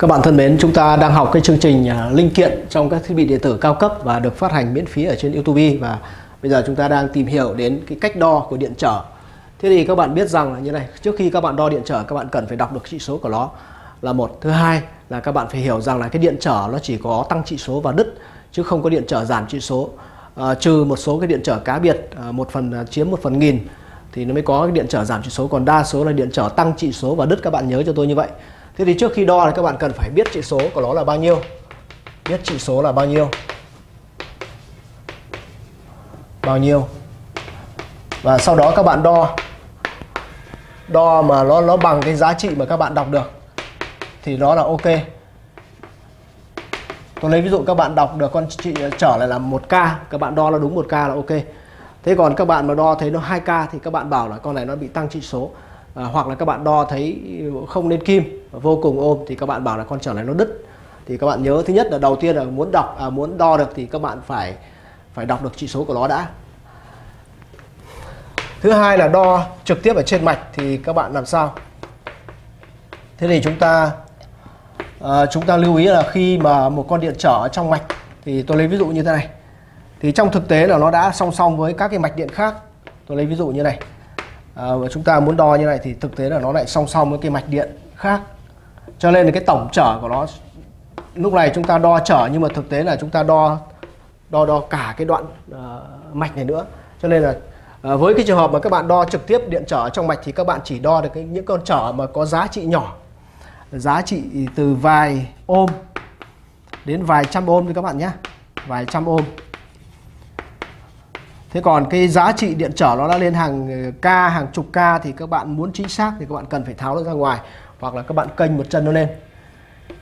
Các bạn thân mến, chúng ta đang học cái chương trình à, linh kiện trong các thiết bị điện tử cao cấp và được phát hành miễn phí ở trên YouTube và bây giờ chúng ta đang tìm hiểu đến cái cách đo của điện trở. Thế thì các bạn biết rằng là như này, trước khi các bạn đo điện trở các bạn cần phải đọc được trị số của nó là một. Thứ hai là các bạn phải hiểu rằng là cái điện trở nó chỉ có tăng trị số và đứt chứ không có điện trở giảm trị số. À, trừ một số cái điện trở cá biệt à, một phần à, chiếm một phần nghìn thì nó mới có cái điện trở giảm trị số còn đa số là điện trở tăng trị số và đứt các bạn nhớ cho tôi như vậy. Thế thì trước khi đo thì các bạn cần phải biết trị số của nó là bao nhiêu. Biết trị số là bao nhiêu. Bao nhiêu. Và sau đó các bạn đo đo mà nó nó bằng cái giá trị mà các bạn đọc được thì đó là ok. Tôi lấy ví dụ các bạn đọc được con trị trở lại là 1k, các bạn đo là đúng 1k là ok. Thế còn các bạn mà đo thấy nó 2k thì các bạn bảo là con này nó bị tăng trị số à, hoặc là các bạn đo thấy không nên kim vô cùng ôm thì các bạn bảo là con trở này nó đứt. Thì các bạn nhớ thứ nhất là đầu tiên là muốn đọc à, muốn đo được thì các bạn phải phải đọc được trị số của nó đã. Thứ hai là đo trực tiếp ở trên mạch thì các bạn làm sao? Thế thì chúng ta à, chúng ta lưu ý là khi mà một con điện trở ở trong mạch thì tôi lấy ví dụ như thế này. Thì trong thực tế là nó đã song song với các cái mạch điện khác. Tôi lấy ví dụ như này. À, và chúng ta muốn đo như này thì thực tế là nó lại song song với cái mạch điện khác cho nên là cái tổng trở của nó lúc này chúng ta đo trở nhưng mà thực tế là chúng ta đo đo đo cả cái đoạn uh, mạch này nữa. Cho nên là uh, với cái trường hợp mà các bạn đo trực tiếp điện trở trong mạch thì các bạn chỉ đo được cái, những con trở mà có giá trị nhỏ. Giá trị từ vài ôm đến vài trăm ôm thì các bạn nhé. Vài trăm ôm. Thế còn cái giá trị điện trở nó đã lên hàng ờ, k, hàng chục k thì các bạn muốn chính xác thì các bạn cần phải tháo nó ra ngoài hoặc là các bạn kênh một chân nó lên,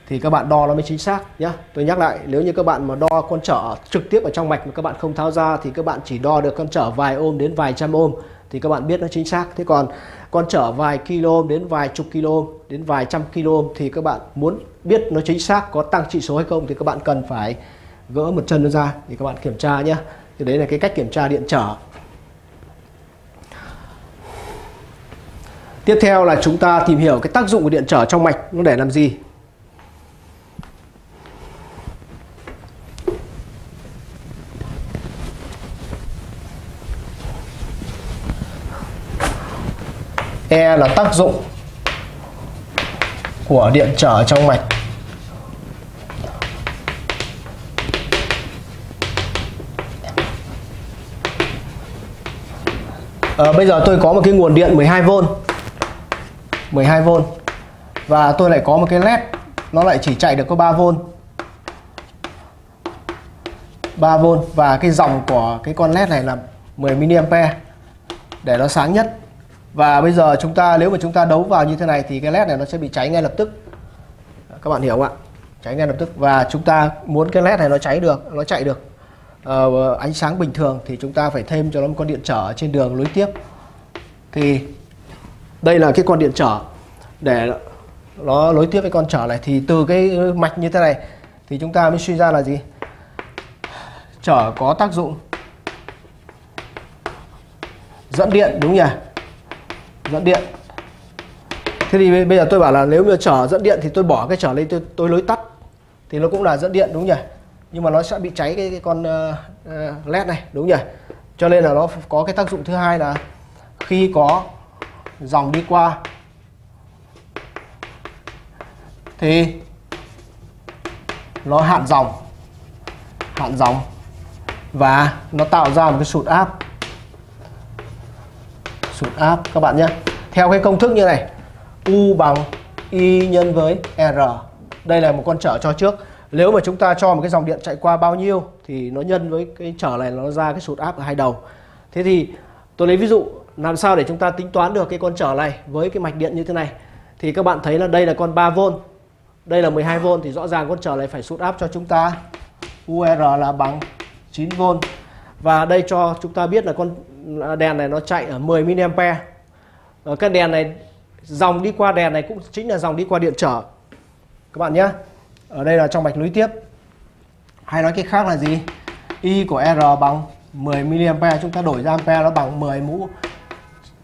thì các bạn đo nó mới chính xác nhé. Tôi nhắc lại, nếu như các bạn mà đo con trở trực tiếp ở trong mạch mà các bạn không tháo ra, thì các bạn chỉ đo được con trở vài ôm đến vài trăm ôm, thì các bạn biết nó chính xác. Thế còn con trở vài kilo đến vài chục kilo đến vài trăm kilo thì các bạn muốn biết nó chính xác có tăng trị số hay không, thì các bạn cần phải gỡ một chân nó ra thì các bạn kiểm tra nhé thì đấy là cái cách kiểm tra điện trở tiếp theo là chúng ta tìm hiểu cái tác dụng của điện trở trong mạch. Nó để làm gì? E là tác dụng của điện trở trong mạch. À, bây giờ tôi có một cái nguồn điện 12V 12V và tôi lại có một cái led nó lại chỉ chạy được có 3V 3V và cái dòng của cái con led này là 10 mA để nó sáng nhất. Và bây giờ chúng ta nếu mà chúng ta đấu vào như thế này thì cái led này nó sẽ bị cháy ngay lập tức. Các bạn hiểu không ạ? Cháy ngay lập tức. Và chúng ta muốn cái led này nó cháy được nó chạy được uh, ánh sáng bình thường thì chúng ta phải thêm cho nó một con điện trở trên đường lối tiếp. Thì đây là cái con điện trở. Để nó nối tiếp với con trở này thì từ cái mạch như thế này thì chúng ta mới suy ra là gì? Trở có tác dụng dẫn điện đúng nhỉ? Dẫn điện. Thế thì bây giờ tôi bảo là nếu mà trở dẫn điện thì tôi bỏ cái trở lên tôi, tôi lối tắt. Thì nó cũng là dẫn điện đúng nhỉ? Nhưng mà nó sẽ bị cháy cái, cái con uh, led này đúng nhỉ? Cho nên là nó có cái tác dụng thứ hai là khi có dòng đi qua. Thì, nó hạn dòng hạn dòng, và nó tạo ra một cái sụt áp. Sụt áp, các bạn nhé. Theo cái công thức như này, U bằng Y nhân với R. Đây là một con trở cho trước. Nếu mà chúng ta cho một cái dòng điện chạy qua bao nhiêu thì nó nhân với cái trở này, nó ra cái sụt áp ở hai đầu. Thế thì tôi lấy ví dụ làm sao để chúng ta tính toán được cái con trở này với cái mạch điện như thế này? Thì các bạn thấy là đây là con 3V đây là 12V thì rõ ràng con trở này phải sút áp cho chúng ta. UR là bằng 9V và đây cho chúng ta biết là con đèn này nó chạy ở 10 mA ở cái đèn này, dòng đi qua đèn này cũng chính là dòng đi qua điện trở. Các bạn nhé. Ở đây là trong mạch nối tiếp. Hay nói cái khác là gì? Y của R bằng 10 mA chúng ta đổi ra ampere nó bằng 10 mũ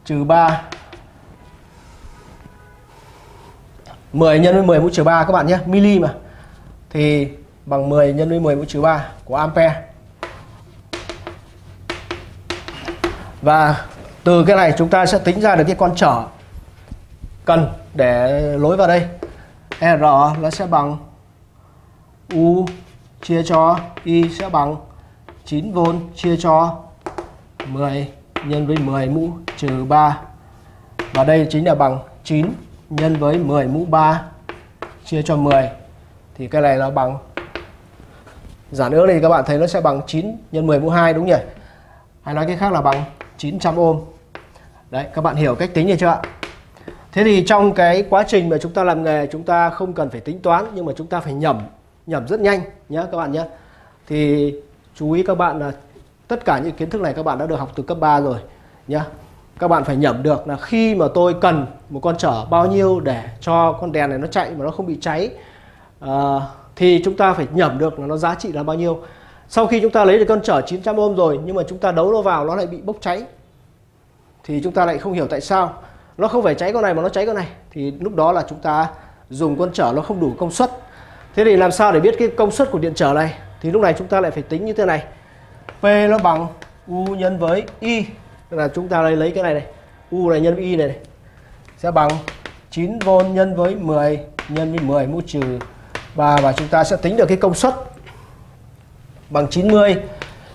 trừ 3 10 nhân với 10 mũ trừ 3 các bạn nhé, mili mà. Thì bằng 10 nhân với 10 mũ trừ 3 của ampere. Và từ cái này chúng ta sẽ tính ra được cái con trở cần để lối vào đây. R nó sẽ bằng U chia cho Y sẽ bằng 9V chia cho 10 nhân với 10 mũ trừ 3 và đây chính là bằng 9 nhân với 10 mũ 3 chia cho 10 thì cái này nó bằng, giản ước thì các bạn thấy nó sẽ bằng 9 nhân 10 mũ 2 đúng nhỉ? Hay nói cái khác là bằng 900 ôm đấy, các bạn hiểu cách tính này chưa ạ? Thế thì trong cái quá trình mà chúng ta làm nghề, chúng ta không cần phải tính toán, nhưng mà chúng ta phải nhẩm nhẩm rất nhanh nhé các bạn nhé thì chú ý các bạn là tất cả những kiến thức này các bạn đã được học từ cấp 3 rồi nhá. các bạn phải nhẩm được là khi mà tôi cần một con trở bao nhiêu để cho con đèn này nó chạy mà nó không bị cháy uh, thì chúng ta phải nhẩm được là nó giá trị là bao nhiêu. Sau khi chúng ta lấy được con trở 900 ôm rồi nhưng mà chúng ta đấu nó vào nó lại bị bốc cháy thì chúng ta lại không hiểu tại sao nó không phải cháy con này mà nó cháy con này. Thì lúc đó là chúng ta dùng con trở nó không đủ công suất. Thế thì làm sao để biết cái công suất của điện trở này? Thì lúc này chúng ta lại phải tính như thế này. P nó bằng U nhân với Y Tức là chúng ta đây lấy cái này này. U này nhân với Y này, này. Sẽ bằng 9V nhân với 10 nhân với 10 mũ trừ 3 và chúng ta sẽ tính được cái công suất bằng 90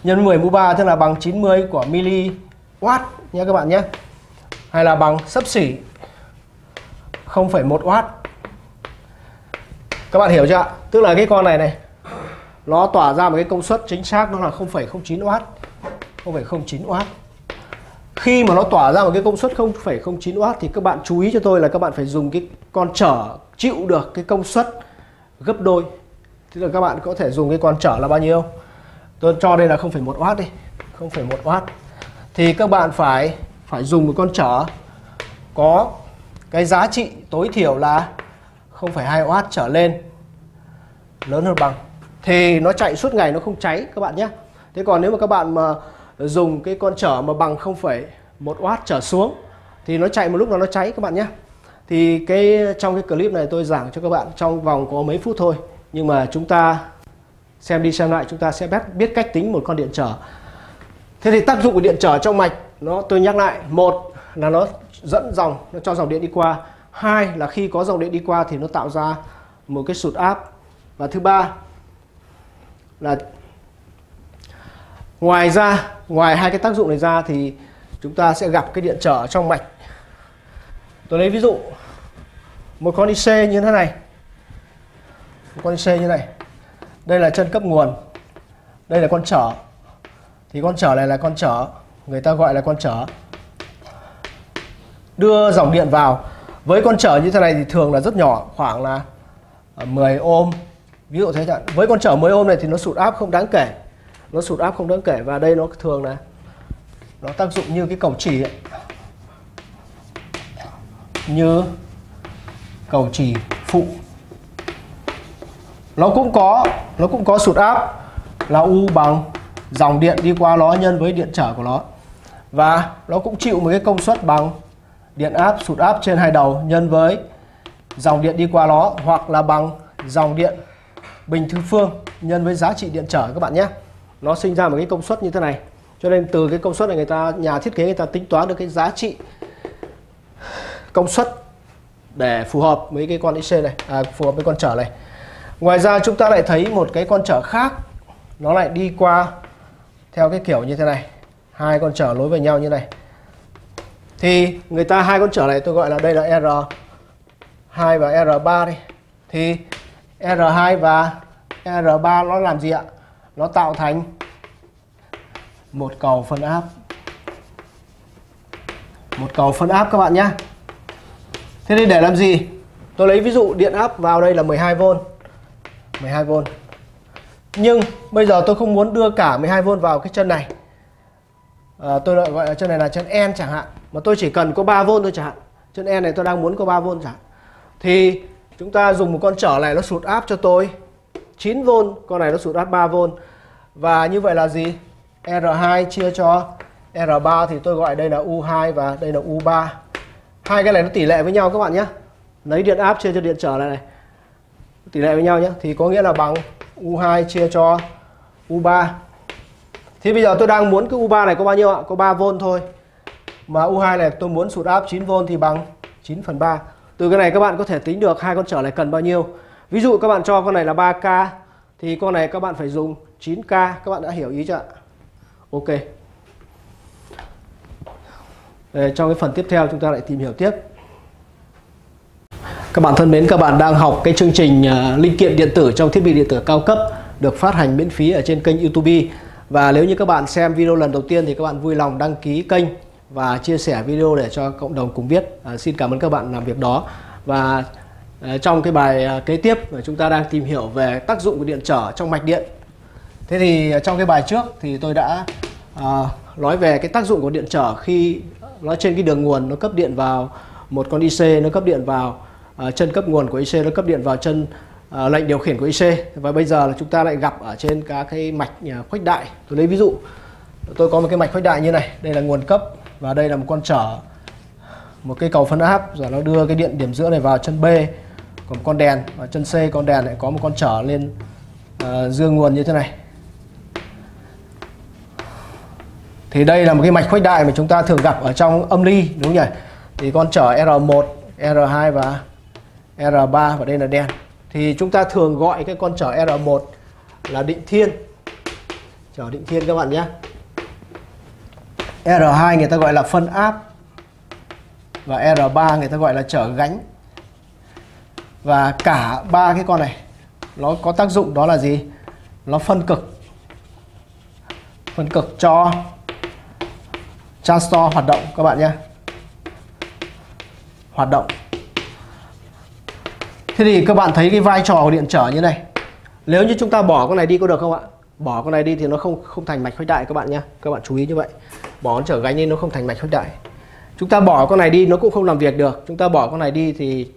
nhân 10 mũ 3 tức là bằng 90 của mW nhé các bạn nhé. Hay là bằng sấp xỉ 0,1 W các bạn hiểu chưa ạ? Tức là cái con này này nó tỏa ra một cái công suất chính xác nó là 0,09 W 0,09 W khi mà nó tỏa ra một cái công suất 0,09 W thì các bạn chú ý cho tôi là các bạn phải dùng cái con trở chịu được cái công suất gấp đôi. Tức là các bạn có thể dùng cái con trở là bao nhiêu? Tôi cho đây là 0,1 W đi. 0,1 W thì các bạn phải phải dùng một con trở có cái giá trị tối thiểu là 0,2 W trở lên lớn hơn bằng thì nó chạy suốt ngày nó không cháy các bạn nhé. Thế còn nếu mà các bạn mà dùng cái con trở mà bằng 0,1 W trở xuống thì nó chạy một lúc là nó cháy các bạn nhé. Thì cái trong cái clip này tôi giảng cho các bạn trong vòng có mấy phút thôi. Nhưng mà chúng ta xem đi xem lại chúng ta sẽ biết biết cách tính một con điện trở thế thì tác dụng của điện trở trong mạch nó tôi nhắc lại một là nó dẫn dòng nó cho dòng điện đi qua. Hai là khi có dòng điện đi qua thì nó tạo ra một cái sụt áp. Và thứ ba là ngoài ra, ngoài hai cái tác dụng này ra thì chúng ta sẽ gặp cái điện trở trong mạch. Tôi lấy ví dụ, một con IC như thế này. Một con IC như này. Đây là chân cấp nguồn. Đây là con trở. Thì con trở này là con trở, người ta gọi là con trở. Đưa dòng điện vào. Với con trở như thế này thì thường là rất nhỏ, khoảng là 10 ôm ví dụ thế chẳng với con trở mới ôm này thì nó sụt áp không đáng kể. Nó sụt áp không đáng kể và đây nó thường là nó tác dụng như cái cầu chỉ ấy. như cầu chỉ phụ. Nó cũng có, nó cũng có sụt áp là u bằng dòng điện đi qua nó nhân với điện trở của nó. Và nó cũng chịu một cái công suất bằng điện áp, sụt áp trên hai đầu nhân với dòng điện đi qua nó hoặc là bằng dòng điện bình thư phương nhân với giá trị điện trở các bạn nhé. Nó sinh ra một cái công suất như thế này. Cho nên từ cái công suất này người ta nhà thiết kế người ta tính toán được cái giá trị công suất để phù hợp với cái con IC này à, phù hợp với con trở này. Ngoài ra chúng ta lại thấy một cái con trở khác nó lại đi qua theo cái kiểu như thế này. Hai con trở nối với nhau như này. Thì người ta hai con trở này tôi gọi là đây là R2 và R3 đi. Thì R2 và R3 nó làm gì ạ? Nó tạo thành một cầu phân áp. Một cầu phân áp các bạn nhé. Thế thì để làm gì? Tôi lấy ví dụ điện áp vào đây là 12V 12V nhưng bây giờ tôi không muốn đưa cả 12V vào cái chân này. À, tôi lại gọi là chân này là chân N chẳng hạn. Mà tôi chỉ cần có 3V thôi chẳng hạn. Chân N này tôi đang muốn có 3V chẳng hạn. Thì chúng ta dùng một con trở này nó sụt áp cho tôi. 9V con này nó sụt áp 3V và như vậy là gì? R2 chia cho R3 thì tôi gọi đây là U2 và đây là U3 hai cái này nó tỷ lệ với nhau các bạn nhé. Lấy điện áp chia cho điện trở này này. Tỷ lệ với nhau nhé. Thì có nghĩa là bằng U2 chia cho U3 thì bây giờ tôi đang muốn cái U3 này có bao nhiêu ạ? Có 3V thôi. Mà U2 này tôi muốn sụt áp 9V thì bằng 9 phần 3 từ cái này các bạn có thể tính được hai con trở này cần bao nhiêu. Ví dụ các bạn cho con này là 3K thì con này các bạn phải dùng 9K các bạn đã hiểu ý chưa ạ? Ok. Để trong cái phần tiếp theo chúng ta lại tìm hiểu tiếp. Các bạn thân mến, các bạn đang học cái chương trình uh, linh kiện điện tử trong thiết bị điện tử cao cấp được phát hành miễn phí ở trên kênh YouTube. Và nếu như các bạn xem video lần đầu tiên thì các bạn vui lòng đăng ký kênh và chia sẻ video để cho cộng đồng cùng biết. À, xin cảm ơn các bạn làm việc đó. Và à, trong cái bài à, kế tiếp chúng ta đang tìm hiểu về tác dụng của điện trở trong mạch điện. Thế thì trong cái bài trước thì tôi đã à, nói về cái tác dụng của điện trở khi nó trên cái đường nguồn nó cấp điện vào một con IC nó cấp điện vào à, chân cấp nguồn của IC nó cấp điện vào chân à, lệnh điều khiển của IC và bây giờ là chúng ta lại gặp ở trên các cái mạch à, khuếch đại tôi lấy ví dụ tôi có một cái mạch khuếch đại như này đây là nguồn cấp và đây là một con trở một cây cầu phân áp rồi nó đưa cái điện điểm giữa này vào chân B còn con đèn. Và chân C con đèn lại có một con trở lên uh, dương nguồn như thế này. Thì đây là một cái mạch khuếch đại mà chúng ta thường gặp ở trong âm ly đúng không nhỉ? Thì con trở R1 R2 và R3 và đây là đèn. Thì chúng ta thường gọi cái con trở R1 là định thiên. Trở định thiên các bạn nhé. R2 người ta gọi là phân áp và R3 người ta gọi là trở gánh. Và cả ba cái con này, nó có tác dụng đó là gì? Nó phân cực. Phân cực cho transistor hoạt động, các bạn nhé. Hoạt động. Thế thì các bạn thấy cái vai trò của điện trở như này. Nếu như chúng ta bỏ con này đi có được không ạ? Bỏ con này đi thì nó không không thành mạch khuếch đại các bạn nhé. Các bạn chú ý như vậy. Bỏ nó trở gánh đi, nó không thành mạch khuếch đại. Chúng ta bỏ con này đi, nó cũng không làm việc được. Chúng ta bỏ con này đi thì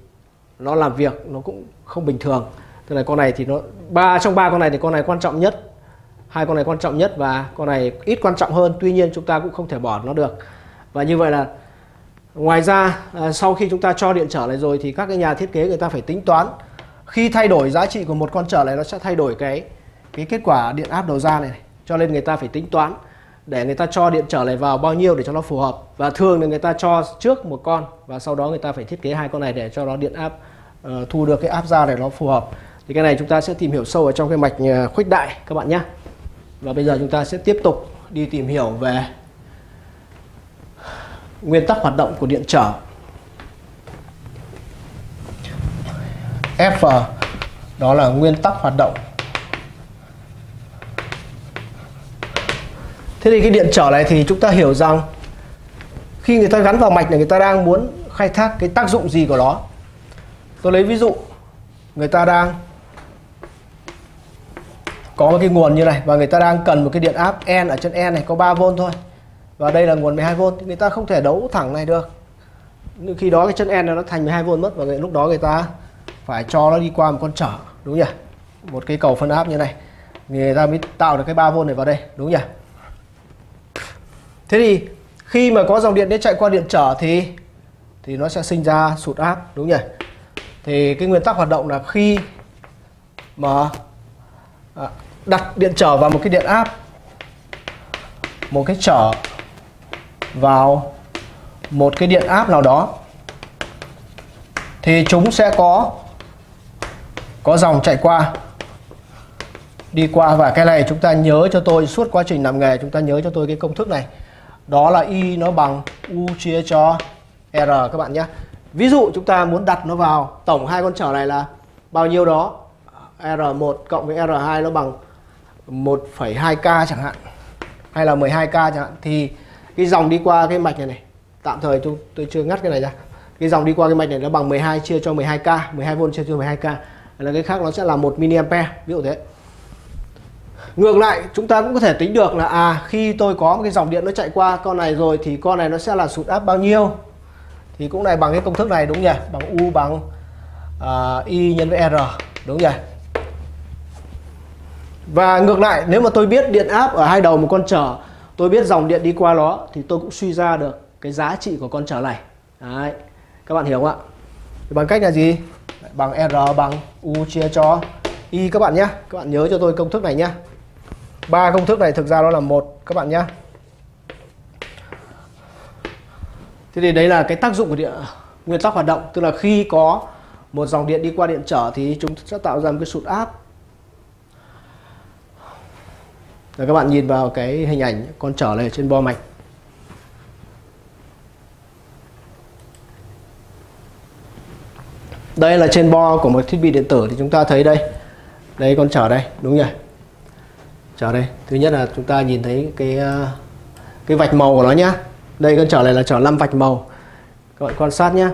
nó làm việc, nó cũng không bình thường. Tức là con này thì nó, ba, trong ba con này thì con này quan trọng nhất. Hai con này quan trọng nhất và con này ít quan trọng hơn. Tuy nhiên chúng ta cũng không thể bỏ nó được. Và như vậy là Ngoài ra à, sau khi chúng ta cho điện trở này rồi thì các cái nhà thiết kế người ta phải tính toán khi thay đổi giá trị của một con trở này nó sẽ thay đổi cái cái kết quả điện áp đầu ra này, này. Cho nên người ta phải tính toán để người ta cho điện trở này vào bao nhiêu để cho nó phù hợp. Và thường thì người ta cho trước một con và sau đó người ta phải thiết kế hai con này để cho nó điện áp uh, thu được cái áp ra để nó phù hợp. Thì cái này chúng ta sẽ tìm hiểu sâu ở trong cái mạch ờ, khuếch đại các bạn nhé. Và bây giờ chúng ta sẽ tiếp tục đi tìm hiểu về nguyên tắc hoạt động của điện trở. F đó là nguyên tắc hoạt động Thế thì cái điện trở này thì chúng ta hiểu rằng khi người ta gắn vào mạch này, người ta đang muốn khai thác cái tác dụng gì của nó. Tôi lấy ví dụ, người ta đang có một cái nguồn như này và người ta đang cần một cái điện áp N ở chân N này, có 3V thôi. Và đây là nguồn 12V thì người ta không thể đấu thẳng này được. Nhưng khi đó cái chân N nó thành 12V mất và lúc đó người ta phải cho nó đi qua một con trở, đúng nhỉ? Một cái cầu phân áp như này. Người ta mới tạo được cái 3V này vào đây, đúng nhỉ? Thế thì khi mà có dòng điện đến chạy qua điện trở thì thì nó sẽ sinh ra sụt áp đúng nhỉ? Thì cái nguyên tắc hoạt động là khi mà à, đặt điện trở vào một cái điện áp một cái trở vào một cái điện áp nào đó thì chúng sẽ có có dòng chạy qua. Đi qua và cái này chúng ta nhớ cho tôi suốt quá trình làm nghề chúng ta nhớ cho tôi cái công thức này đó là y nó bằng u chia cho r các bạn nhé. Ví dụ chúng ta muốn đặt nó vào tổng hai con trở này là bao nhiêu đó? R1 cộng với r2 nó bằng 1,2k chẳng hạn hay là 12k chẳng hạn. Thì cái dòng đi qua cái mạch này này tạm thời tôi, tôi chưa ngắt cái này ra. Cái dòng đi qua cái mạch này nó bằng 12 chia cho 12k 12V chia cho 12k là cái khác nó sẽ là 1 mA ví dụ thế ngược lại chúng ta cũng có thể tính được là à khi tôi có một cái dòng điện nó chạy qua con này rồi thì con này nó sẽ là sụt áp bao nhiêu? Thì cũng này bằng cái công thức này đúng nhỉ? Bằng u bằng à, uh, y nhân với r đúng nhỉ? Và ngược lại nếu mà tôi biết điện áp ở hai đầu một con trở tôi biết dòng điện đi qua nó thì tôi cũng suy ra được cái giá trị của con trở này. Đấy. các bạn hiểu không ạ? Bằng cách là gì? Bằng r bằng u chia cho y các bạn nhé. Các bạn nhớ cho tôi công thức này nhé ba công thức này thực ra nó là một, các bạn nhé thế thì đấy là cái tác dụng của điện nguyên tắc hoạt động. Tức là khi có một dòng điện đi qua điện trở thì chúng sẽ tạo ra một cái sụt áp. Rồi các bạn nhìn vào cái hình ảnh con trở này trên bo mạch. Đây là trên bo của một thiết bị điện tử thì chúng ta thấy đây. Đây, con trở đây, đúng nhỉ? Trở đây. Thứ nhất là chúng ta nhìn thấy cái ờ, cái vạch màu của nó nhá. Đây con trở này là trở 5 vạch màu. Các bạn quan sát nhé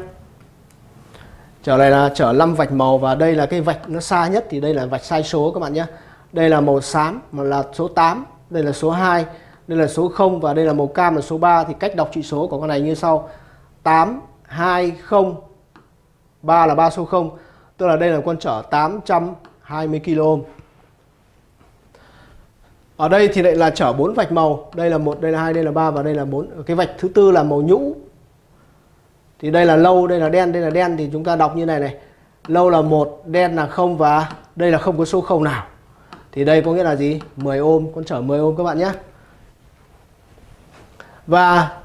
trở này là trở 5 vạch màu và đây là cái vạch nó xa nhất thì đây là vạch sai số các bạn nhé đây là màu xám mà là số 8 đây là số 2 đây là số 0 và đây là màu cam là số 3 thì cách đọc trị số của con này như sau. 8 2 0 3 là 3 số 0 tức là đây là con trở 820 kΩ ở đây thì lại là chở bốn vạch màu. Đây là một, đây là hai, đây là ba và đây là bốn. Cái vạch thứ tư là màu nhũ. Thì đây là lâu, đây là đen, đây là đen thì chúng ta đọc như này này. Lâu là một, đen là không và đây là không có số không nào. Thì đây có nghĩa là gì? 10 ôm, con chở 10 ôm các bạn nhé. Và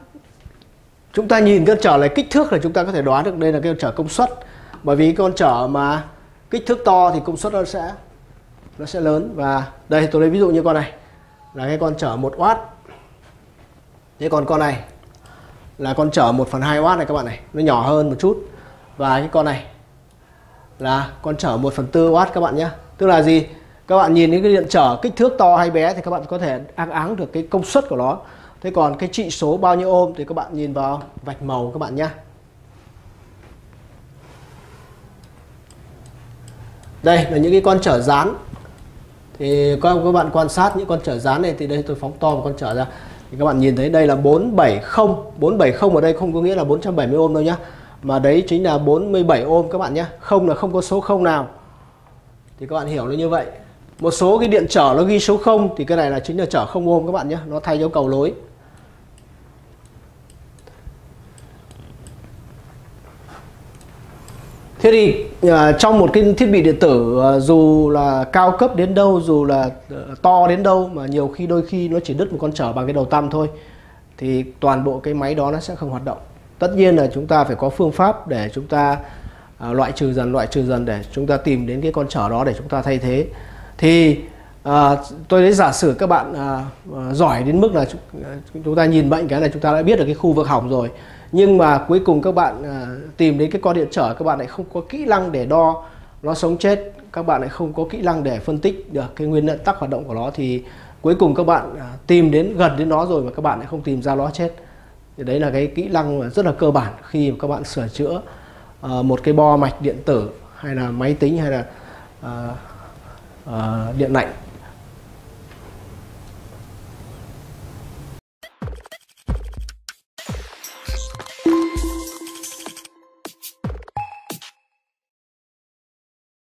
chúng ta nhìn con chở này, kích thước là chúng ta có thể đoán được đây là cái chở công suất. Bởi vì con chở mà kích thước to thì công suất nó sẽ nó sẽ lớn. Và đây, tôi lấy ví dụ như con này là cái con chở 1 watt thế còn con này là con chở 1 phần 2 watt này các bạn này. Nó nhỏ hơn một chút. Và cái con này là con chở 1 phần 4 watt các bạn nhé. Tức là gì? Các bạn nhìn những cái điện trở kích thước to hay bé thì các bạn có thể áng áng được cái công suất của nó. Thế còn cái trị số bao nhiêu ôm thì các bạn nhìn vào vạch màu các bạn nhé. Đây là những cái con trở dán thì các, các bạn quan sát những con trở dán này thì đây tôi phóng to một con trở ra. Thì các bạn nhìn thấy đây là 470 470 ở đây không có nghĩa là 470 ôm đâu nhá. Mà đấy chính là 47 ôm các bạn nhé không là không có số không nào. Thì các bạn hiểu nó như vậy. Một số cái điện trở nó ghi số 0 thì cái này là chính là trở không ôm các bạn nhé nó thay cho cầu lối. Thế thì uh, trong một cái thiết bị điện tử uh, dù là cao cấp đến đâu, dù là uh, to đến đâu mà nhiều khi đôi khi nó chỉ đứt một con trở bằng cái đầu tăm thôi thì toàn bộ cái máy đó nó sẽ không hoạt động. Tất nhiên là chúng ta phải có phương pháp để chúng ta uh, loại trừ dần loại trừ dần để chúng ta tìm đến cái con trở đó để chúng ta thay thế. Thì uh, tôi lấy giả sử các bạn uh, uh, giỏi đến mức là chúng ta nhìn bệnh cái này chúng ta đã biết được cái khu vực hỏng rồi nhưng mà cuối cùng các bạn à, tìm đến cái con điện trở các bạn lại không có kỹ năng để đo nó sống chết. Các bạn lại không có kỹ năng để phân tích được cái nguyên nhân tắc hoạt động của nó. Thì cuối cùng các bạn à, tìm đến gần đến nó rồi mà các bạn lại không tìm ra nó chết. Thì đấy là cái kỹ năng rất là cơ bản khi mà các bạn sửa chữa à, một cái bo mạch điện tử hay là máy tính hay là à, à, điện lạnh.